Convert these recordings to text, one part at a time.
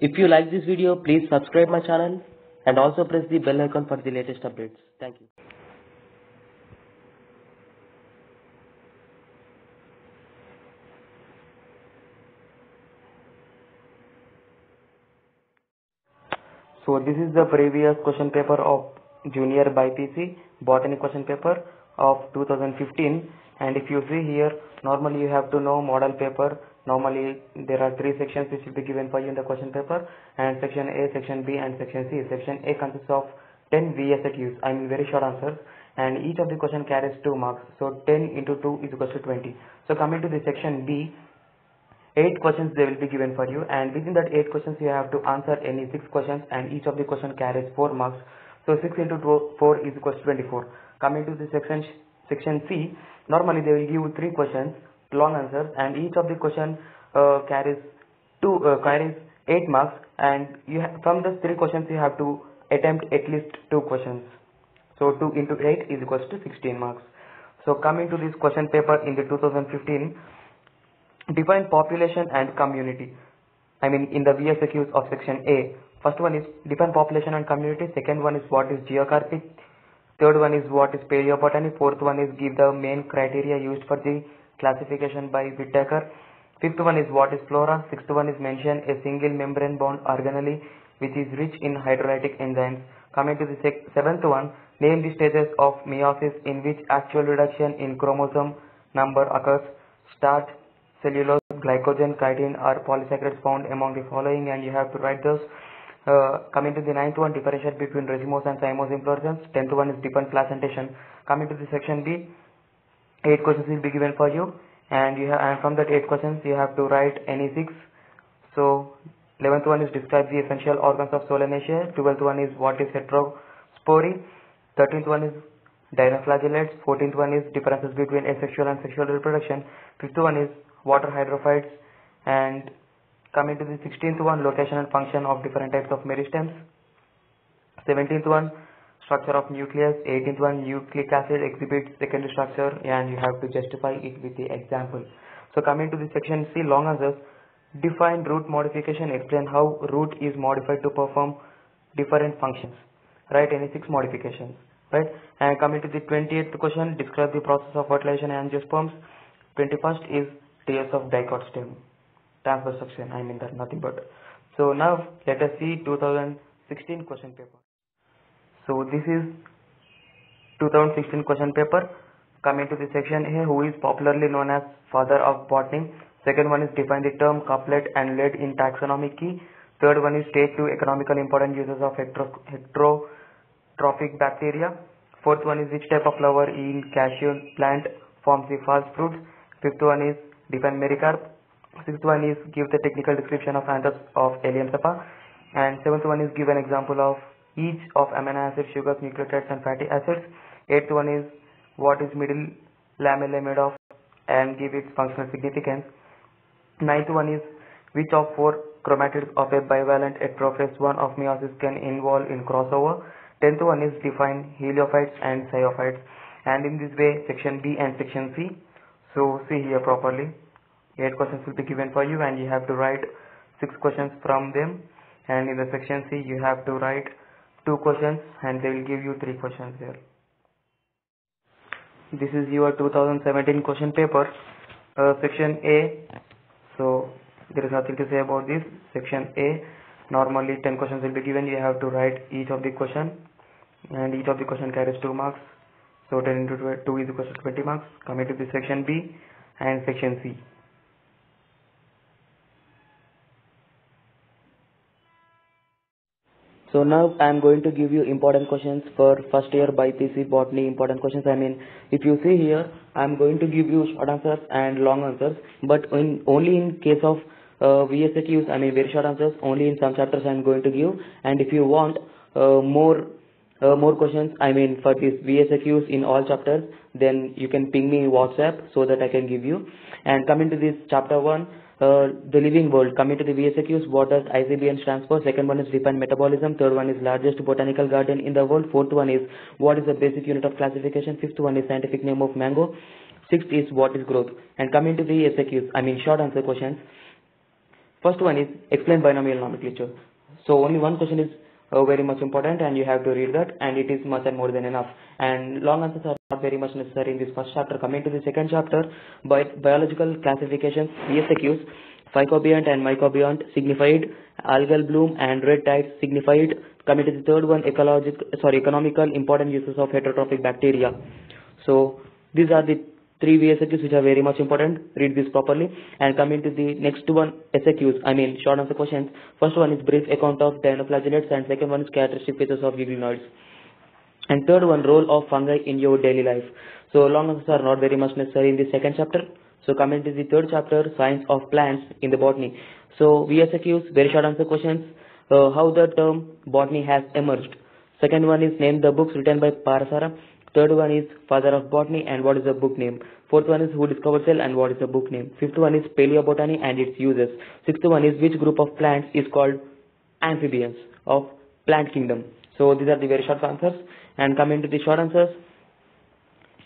If you like this video, please subscribe my channel and also press the bell icon for the latest updates. Thank you. So this is the previous question paper of junior BPC botany question paper of 2015 and if you see here normally you have to know model paper normally there are three sections which will be given for you in the question paper and section A, section B and section C. Section A consists of 10 VSQs I mean very short answers and each of the question carries 2 marks so 10 into 2 is equal to 20. So coming to the section B 8 questions they will be given for you and within that 8 questions you have to answer any 6 questions and each of the question carries 4 marks. So 6 into 4 is equals to 24. Coming to the section section C normally they will give you 3 questions long answers and each of the question uh, carries 2 uh, carries 8 marks and you from the 3 questions you have to attempt at least 2 questions. So 2 into 8 is equals to 16 marks. So coming to this question paper in the 2015 define population and community i mean in the vsqs of section a first one is define population and community second one is what is geographic third one is what is paleobotany fourth one is give the main criteria used for the classification by whittaker fifth one is what is flora sixth one is mention a single membrane bound organelle which is rich in hydrolytic enzymes coming to the seventh one name the stages of meiosis in which actual reduction in chromosome number occurs starch cellulose, glycogen, chitin are polysaccharides found among the following and you have to write those. Uh, coming to the ninth one, differentiate between racemose and cymose inflorescence. Tenth one is dependent placentation. Coming to the section B, eight questions will be given for you and you have and from that eight questions you have to write any six. So eleventh one is describe the essential organs of Solanaceae. Twelfth one is what is heterospory. Thirteenth one is dinoflagellates. Fourteenth one is differences between asexual and sexual reproduction. Fifth one is water hydrophytes and coming to the 16th one location and function of different types of meristems 17th one structure of nucleus. 18th one nucleic acid exhibits secondary structure and you have to justify it with the example. So coming to the section C long answers. Define root modification. Explain how root is modified to perform different functions. Right any six modifications right? And coming to the 28th question describe the process of fertilization and angiosperms. 21st is layers of dicot stem. Transverse section I mean that nothing but. So now let us see 2016 question paper so this is 2016 question paper. Coming to the section here who is popularly known as father of botany? Second one is define the term couplet and lead in taxonomic key. Third one is state two economically important uses of heterotrophic bacteria. Fourth one is which type of flower in cashew plant forms the false fruit fifth one is define mericarp. Sixth one is give the technical description of anthers of Allium cepa and seventh one is give an example of each of amino acids sugars nucleotides and fatty acids. Eighth one is what is middle lamella made of and give its functional significance. Ninth one is which of four chromatids of a bivalent heterophorous one of meiosis can involve in crossover? Tenth one is define heliophytes and sciophytes and in this way section b and section c. So see here properly. 8 questions will be given for you and you have to write 6 questions from them. And in the section C you have to write 2 questions and they will give you 3 questions here. This is your 2017 question paper uh, section A. So there is nothing to say about this. Section A normally 10 questions will be given. You have to write each of the question and each of the question carries 2 marks. So 10 into 2 is equal to 20 marks. Coming to the section B and section C. So now I am going to give you important questions for first year BPC botany important questions. I mean if you see here I am going to give you short answers and long answers but in only in case of uh, VSQs I mean very short answers only in some chapters I am going to give and if you want uh, more uh, more questions I mean for these VSQs in all chapters then you can ping me WhatsApp so that I can give you and coming to this chapter 1 uh, Uh, the living world. Coming to the VSQs what does ICBN stands for? Second one is define metabolism. Third one is largest botanical garden in the world. Fourth one is what is the basic unit of classification? Fifth one is scientific name of mango. Sixth is what is growth? And coming to the SQs I mean short answer questions. First one is explain binomial nomenclature. So only one question is uh, very much important and you have to read that and it is much and more than enough. And long answers are not very much necessary in this first chapter. Coming to the second chapter bi biological classifications VSAQs phycobiont and mycobiont signified. Algal bloom and red tides signified. Coming to the third one ecological sorry economical important uses of heterotrophic bacteria. So these are the three VSAQs which are very much important. Read this properly. And coming to the next one, SAQs, I mean short answer questions. First one is brief account of dinoflagellates and second one is characteristic features of euglenoids. And third one, role of fungi in your daily life. So long answers are not very much necessary in the second chapter. So coming to the third chapter, science of plants in the botany. So VSAQs, very short answer questions. Uh, how the term botany has emerged. Second one is name the books written by Parasara. Third one is Father of Botany and what is the book name. Fourth one is Who discovered cell and what is the book name. Fifth one is Paleobotany and its uses. Sixth one is which group of plants is called amphibians of plant kingdom. So these are the very short answers. And coming to the short answers,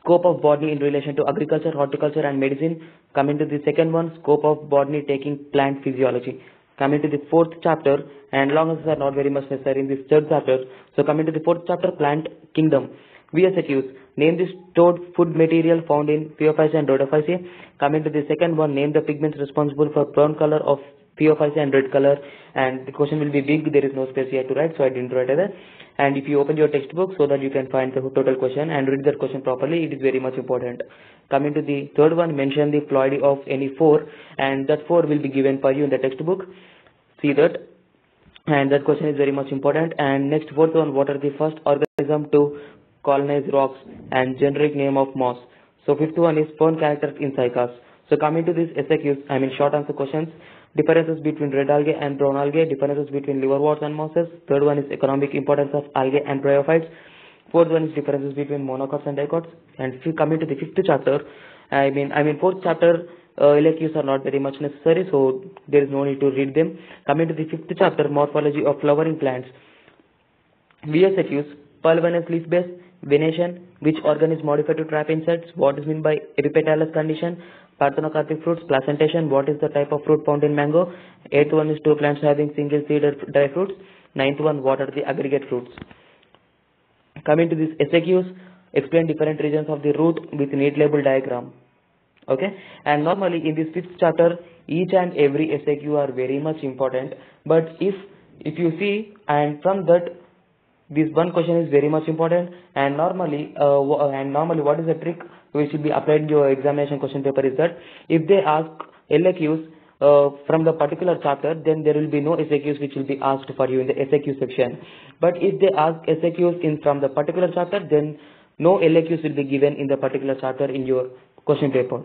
scope of botany in relation to agriculture, horticulture and medicine. Coming to the second one, scope of botany taking plant physiology. Coming to the fourth chapter, and long answers are not very much necessary in this third chapter. So coming to the fourth chapter, plant kingdom. VSAQs. Name the stored food material found in Phaeophyceae and Rhodophyceae. Coming to the second one, name the pigments responsible for brown color of Phaeophyceae and red color. And the question will be big, there is no space here to write, so I didn't write it. And if you open your textbook so that you can find the total question and read that question properly, it is very much important. Coming to the third one, mention the ploidy of any four, and that four will be given for you in the textbook. See that and that question is very much important and next fourth one what are the first organism to colonized rocks, and generic name of moss. So fifth one is fern characters in cycas. So coming to these SAQs, I mean short answer questions, differences between red algae and brown algae, differences between liverworts and mosses. Third one is economic importance of algae and bryophytes. Fourth one is differences between monocots and dicots. And coming to the fifth chapter, I mean, I mean fourth chapter, uh, LAQs are not very much necessary, so there is no need to read them. Coming to the fifth chapter, morphology of flowering plants. VSAQs, pulvinus leaf base, venation, which organ is modified to trap insects, what is meant by epipetalous condition, parthenocarpic fruits, placentation, what is the type of fruit found in mango, eighth one is two plants having single seeded dry fruits, ninth one, what are the aggregate fruits. Coming to these SAQs, explain different regions of the root with neat label diagram. Okay, and normally in this fifth chapter, each and every SAQ are very much important, but if if you see and from that this one question is very much important. And normally uh, uh, and normally what is the trick which will be applied in your examination question paper is that if they ask LAQs uh, from the particular chapter then there will be no SAQs which will be asked for you in the SAQ section. But if they ask SAQs in from the particular chapter then no LAQs will be given in the particular chapter in your question paper.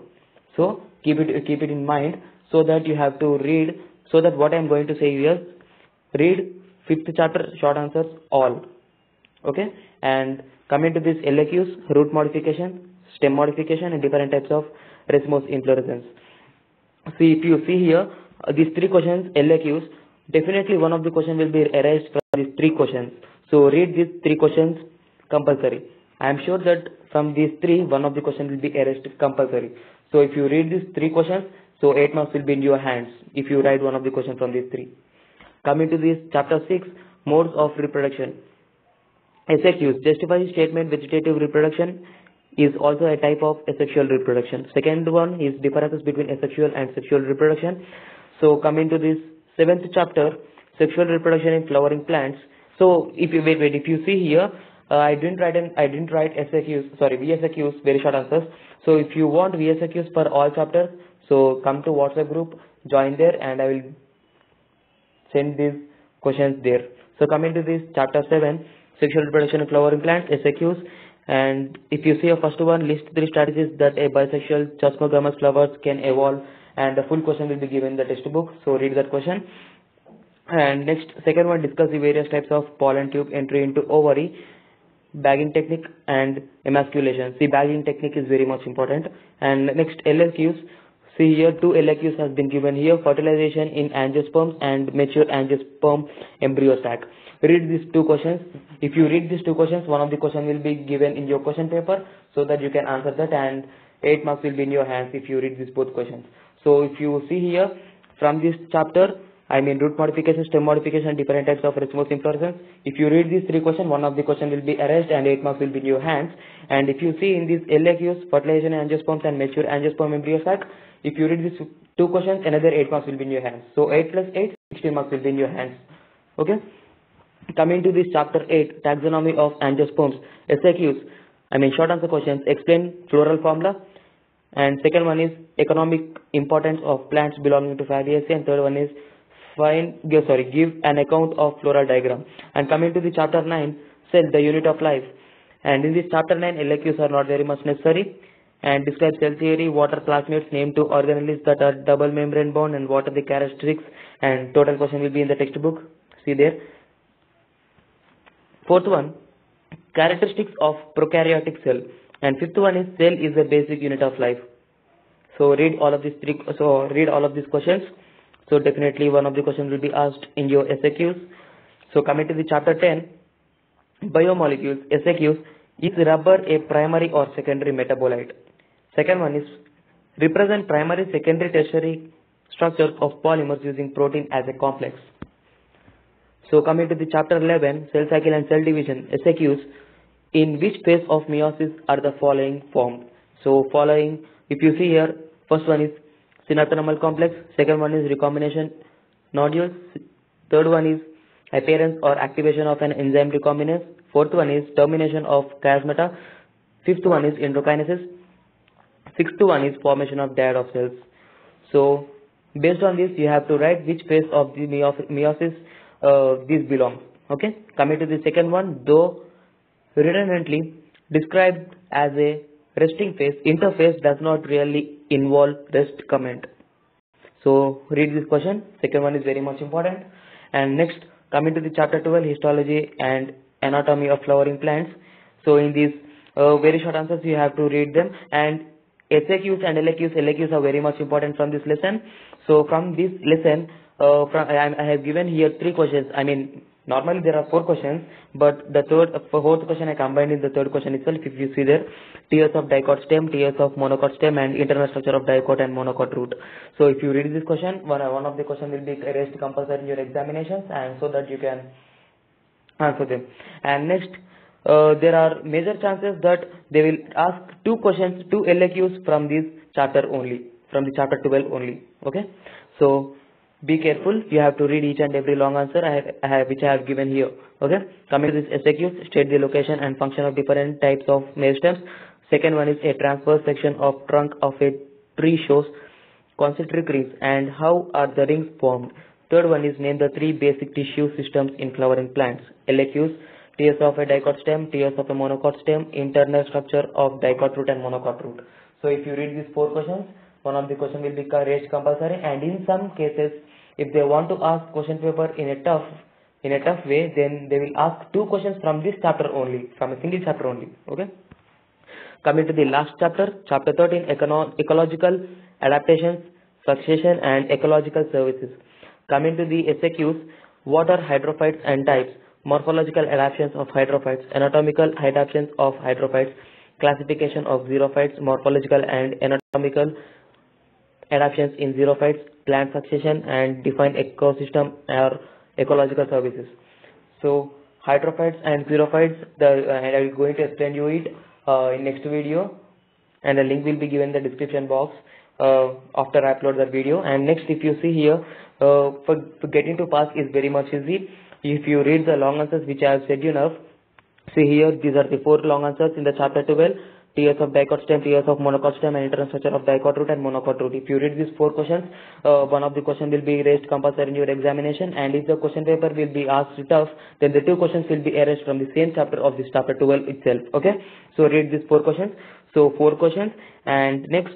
So keep it keep it in mind so that you have to read. So that what I am going to say is read fifth chapter short answers all. Okay? And coming to this LAQs root modification stem modification and different types of racemose inflorescence. See if you see here uh, these three questions LAQs definitely one of the question will be erased from these three questions. So read these three questions compulsory. I am sure that from these three one of the question will be erased compulsory. So if you read these three questions so 8 marks will be in your hands if you write one of the questions from these three Coming to this chapter 6, modes of reproduction. SAQs, justify statement vegetative reproduction is also a type of asexual reproduction. Second one is differences between asexual and sexual reproduction. So coming to this seventh chapter, sexual reproduction in flowering plants. So if you wait, wait, if you see here, uh, I didn't write an, I didn't write SAQs, sorry, VSAQs, very short answers. So if you want VSAQs for all chapters, so come to WhatsApp group, join there, and I will send these questions there. So coming to this chapter 7, sexual reproduction in flowering plants, SAQs. And if you see a first one, list three strategies that a bisexual chasmogamous flowers can evolve and the full question will be given in the textbook. So read that question. And next, second one, discuss the various types of pollen tube entry into ovary, bagging technique and emasculation. See, bagging technique is very much important. And next, LSQs, See here two LAQs has been given here fertilization in angiosperms and mature angiosperm embryo sac. Read these two questions. If you read these two questions, one of the question will be given in your question paper so that you can answer that and 8 marks will be in your hands if you read these both questions. So if you see here from this chapter, I mean root modification, stem modification, different types of racemose inflorescence. If you read these three questions, one of the question will be erased and 8 marks will be in your hands. And if you see in these LAQs, fertilization angiosperms and mature angiosperm embryo sac, if you read these two questions, another 8 marks will be in your hands. So 8 plus 8, 16 marks will be in your hands. Okay. Coming to this chapter 8, taxonomy of angiosperms, SAQs, I mean short answer questions, explain floral formula. And second one is economic importance of plants belonging to Fabaceae and third one is find give sorry give an account of floral diagram and coming to the chapter 9 cell the unit of life and in this chapter 9 LAQs are not very much necessary and describe cell theory what are plasmids named to organelles that are double membrane bound and what are the characteristics and total question will be in the textbook. See there. Fourth one characteristics of prokaryotic cell. And fifth one is cell is the basic unit of life. So read all of these three so read all of these questions. So definitely one of the questions will be asked in your SAQs. So coming to the chapter 10, biomolecules, SAQs, is rubber a primary or secondary metabolite? Second one is represent primary, secondary, tertiary structures of polymers using protein as a complex. So coming to the chapter 11, cell cycle and cell division, SAQs, in which phase of meiosis are the following formed? So following, if you see here, first one is synaptonemal complex. Second one is recombination nodules. Third one is appearance or activation of an enzyme recombinase. Fourth one is termination of chiasmata. Fifth one is interkinesis. Sixth one is formation of dyad of cells. So based on this, you have to write which phase of the meiosis uh, this belongs. Okay. Coming to the second one, though redundantly described as a resting phase, interphase does not really involve rest comment. So read this question. Second one is very much important. And next, coming to the chapter 12, histology and anatomy of flowering plants. So in these uh, very short answers, you have to read them. And SAQs and LAQs, LAQs are very much important from this lesson. So from this lesson, uh, from, I, I have given here three questions. I mean, Normally there are four questions, but the third, fourth question I combined in the third question itself. If you see there, tiers of dicot stem, tiers of monocot stem, and internal structure of dicot and monocot root. So if you read this question, one, one of the question will be erased compulsory in your examinations, and so that you can answer them. And next, uh, there are major chances that they will ask two questions, two LAQs from this chapter only, from the chapter 12 only. Okay, so be careful. You have to read each and every long answer I have, I have, which I have given here okay? Coming to this SAQ state the location and function of different types of meristems second one is a transverse section of trunk of a tree shows concentric rings and how are the rings formed. Third one is name the three basic tissue systems in flowering plants. LAQs tiers of a dicot stem tiers of a monocot stem internal structure of dicot root and monocot root. So if you read these four questions one of the question will be raised compulsory. And in some cases if they want to ask question paper in a tough in a tough way then they will ask two questions from this chapter only from a single chapter only okay? Coming to the last chapter chapter 13 econo ecological adaptations succession and ecological services. Coming to the SAQs what are hydrophytes and types morphological adaptations of hydrophytes anatomical adaptations of hydrophytes classification of xerophytes. Morphological and anatomical adaptations in xerophytes, plant succession and define ecosystem or ecological services. So hydrophytes and xerophytes, the, uh, I will going to explain you it uh, in next video. And the link will be given in the description box uh, after I upload the video. And next if you see here uh, for, for getting to pass is very much easy if you read the long answers which I have said you now see here these are the four long answers in the chapter 12 tiers of dicot stem, tiers of monocot stem, and internal structure of dicot root and monocot root. If you read these four questions, uh, one of the question will be raised compulsory in your examination, and if the question paper will be asked tough, then the two questions will be erased from the same chapter of this chapter 12 itself. Okay, so read these four questions. So four questions, and next,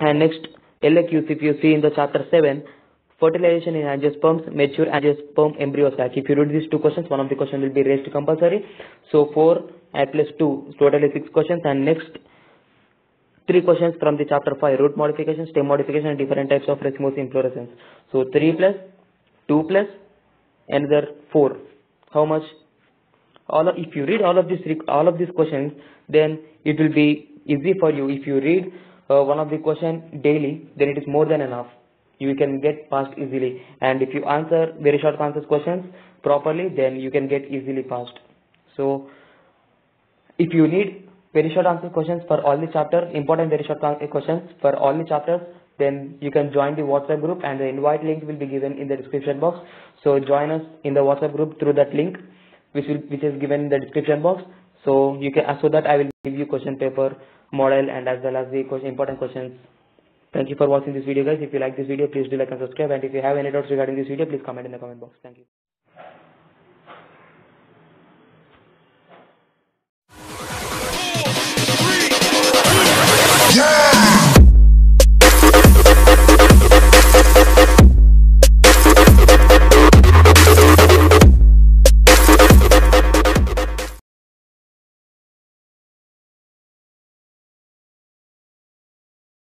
and next LAQs if you see in the chapter 7 fertilization in angiosperms, mature angiosperm embryo sac. If you read these two questions, one of the questions will be raised compulsory. So 4 I plus 2, totally 6 questions and next 3 questions from the chapter 5, root modification, stem modification and different types of racemose inflorescence. So 3 plus, 2 plus, another 4. How much? All of, if you read all of these all of these questions, then it will be easy for you. If you read uh, one of the question daily, then it is more than enough you can get passed easily. And if you answer very short answers questions properly then you can get easily passed. So if you need very short answer questions for all the chapters important very short answer questions for all the chapters then you can join the whatsapp group and the invite link will be given in the description box. So join us in the whatsapp group through that link which will which is given in the description box. So you can so that i will give you question paper model and as well as the important questions thank you for watching this video guys. If you like this video please do like and subscribe. And if you have any doubts regarding this video please comment in the comment box. Thank you. Yeah!